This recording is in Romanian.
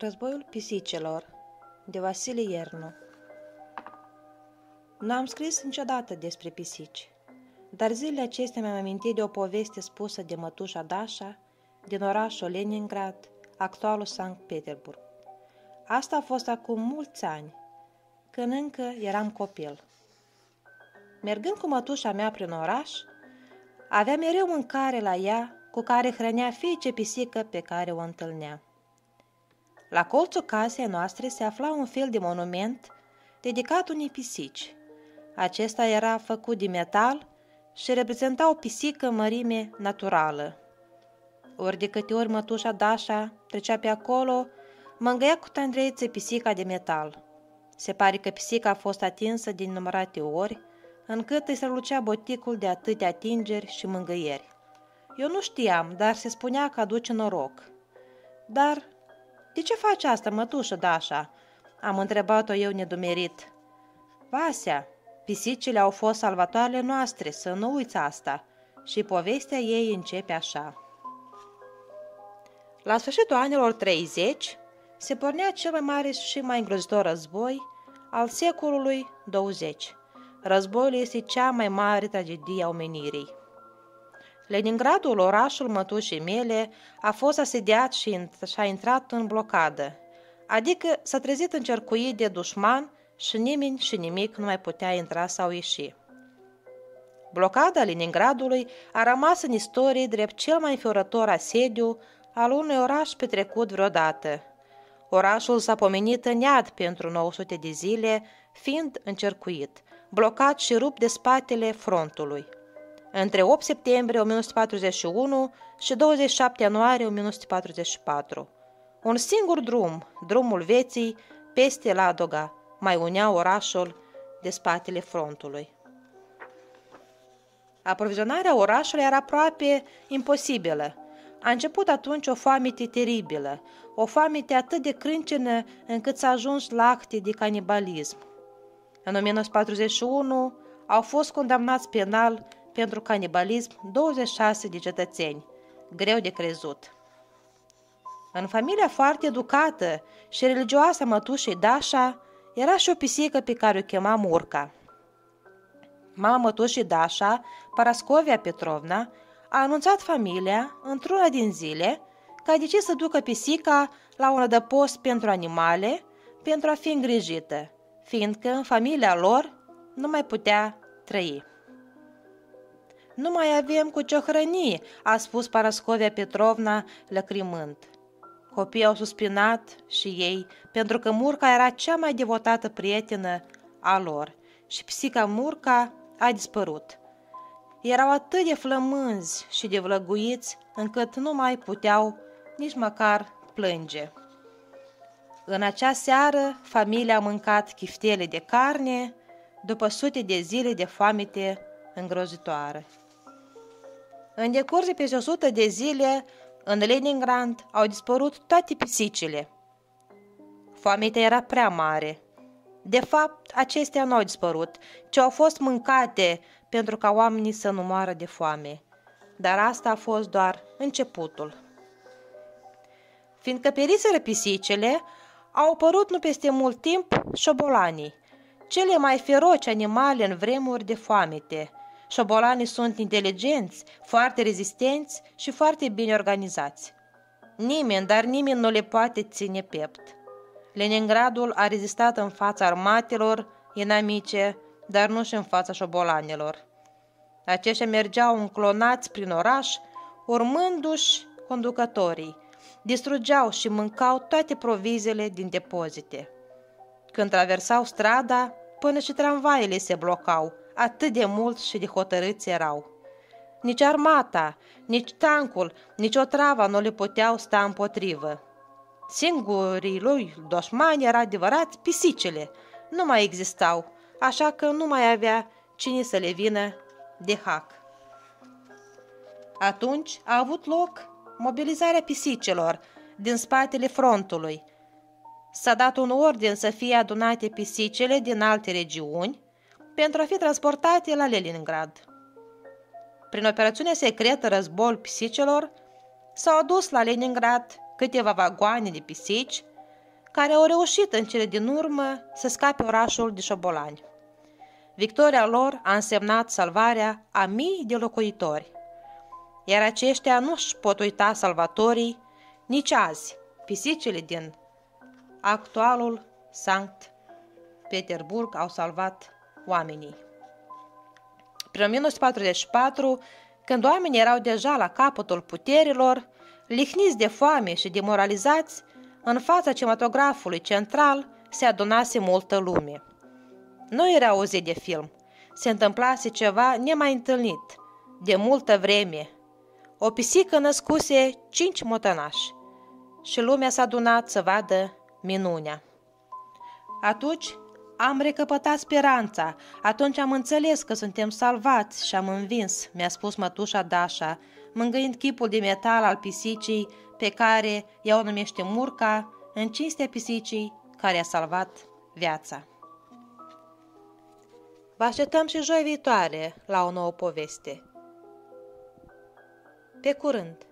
Războiul pisicilor de Vasile Iernu Nu am scris niciodată despre pisici, dar zilele acestea mi-am amintit de o poveste spusă de mătușa Dașa din orașul Leningrad, actualul Sankt Petersburg. Asta a fost acum mulți ani, când încă eram copil. Mergând cu mătușa mea prin oraș, avea mereu mâncare la ea cu care hrănea fiice pisică pe care o întâlnea. La colțul casei noastre se afla un fel de monument dedicat unei pisici. Acesta era făcut din metal și reprezenta o pisică mărime naturală. Ori de câte ori mătușa Dașa trecea pe acolo, mângâia cu tandreiță pisica de metal. Se pare că pisica a fost atinsă din numărate ori, încât îi strălucea boticul de atâtea atingeri și mângâieri. Eu nu știam, dar se spunea că aduce noroc. Dar de ce faci asta, mătușă Dașa?" Am întrebat-o eu nedumerit. Vasea, pisicile au fost salvatoarele noastre, să nu uiți asta. Și povestea ei începe așa. La sfârșitul anilor 30 se pornea cel mai mare și mai îngrozitor război al secolului 20. Războiul este cea mai mare tragedie a omenirii. Leningradul, orașul mătușii mele, a fost asediat și a intrat în blocadă, adică s-a trezit încercuit de dușman și nimeni și nimic nu mai putea intra sau ieși. Blocada Leningradului a rămas în istorie drept cel mai înfiorător asediu al unui oraș petrecut vreodată. Orașul s-a pomenit în iad pentru 900 de zile, fiind încercuit, blocat și rupt de spatele frontului între 8 septembrie 1941 și 27 ianuarie 1944. Un singur drum, drumul vieții, peste Ladoga, mai unea orașul de spatele frontului. Aprovizionarea orașului era aproape imposibilă. A început atunci o foamete teribilă, o foamete atât de crâncenă încât s-a ajuns la acte de canibalism. În 1941 au fost condamnați penal pentru canibalism 26 de cetățeni, greu de crezut. În familia foarte educată și religioasă mătușei Dașa era și o pisică pe care o chema Murca. Mama mătușii Dașa, Parascovia Petrovna, a anunțat familia, într-una din zile, că a decis să ducă pisica la un adăpost pentru animale pentru a fi îngrijită, fiindcă în familia lor nu mai putea trăi. Nu mai avem cu ce hrăni, a spus Parascovia Petrovna lăcrimând. Copiii au suspinat și ei, pentru că Murca era cea mai devotată prietenă a lor și psica Murca a dispărut. Erau atât de flămânzi și de vlăguiți încât nu mai puteau nici măcar plânge. În acea seară, familia a mâncat chiftele de carne după sute de zile de foamete îngrozitoare. În decurs de peste 100 de zile, în Leningrad au dispărut toate pisicile. Foamea era prea mare. De fapt, acestea nu au dispărut, ci au fost mâncate pentru ca oamenii să nu moară de foame. Dar asta a fost doar începutul. Fiindcă periseră pisicile, au apărut nu peste mult timp șobolanii, cele mai feroci animale în vremuri de foamete – Șobolanii sunt inteligenți, foarte rezistenți și foarte bine organizați. Nimeni, dar nimeni nu le poate ține pept. Leningradul a rezistat în fața armatelor inamice, dar nu și în fața șobolanilor. Aceștia mergeau înclonați prin oraș, urmându-și conducătorii, distrugeau și mâncau toate provizele din depozite. Când traversau strada, până și tramvaiele se blocau, atât de mult și de hotărâți erau. Nici armata, nici tancul, nici o travă nu le puteau sta împotrivă. Singurii lui doșmani era adevărat pisicele, nu mai existau, așa că nu mai avea cine să le vină de hac. Atunci a avut loc mobilizarea pisicilor din spatele frontului. S-a dat un ordin să fie adunate pisicele din alte regiuni pentru a fi transportate la Leningrad. Prin operațiunea secretă Războl pisicilor, s-au adus la Leningrad câteva vagoane de pisici care au reușit în cele din urmă să scape orașul de șobolani. Victoria lor a însemnat salvarea a mii de locuitori, iar aceștia nu își pot uita salvatorii nici azi, pisicile din actualul Sankt Peterburg au salvat oamenii. Prin 1944, când oamenii erau deja la capătul puterilor, lihniți de foame și demoralizați, în fața cinematografului central se adunase multă lume. Nu era o zi de film. Se întâmplase ceva nemai întâlnit, de multă vreme. O pisică născuse cinci motănași și lumea s-a adunat să vadă minunea. Atunci am recăpătat speranța, atunci am înțeles că suntem salvați și am învins, mi-a spus mătușa Dașa, mângâind chipul de metal al pisicii pe care ea o numește Murca, în cinstea pisicii care a salvat viața. Vă așteptăm și joi viitoare la o nouă poveste. Pe curând!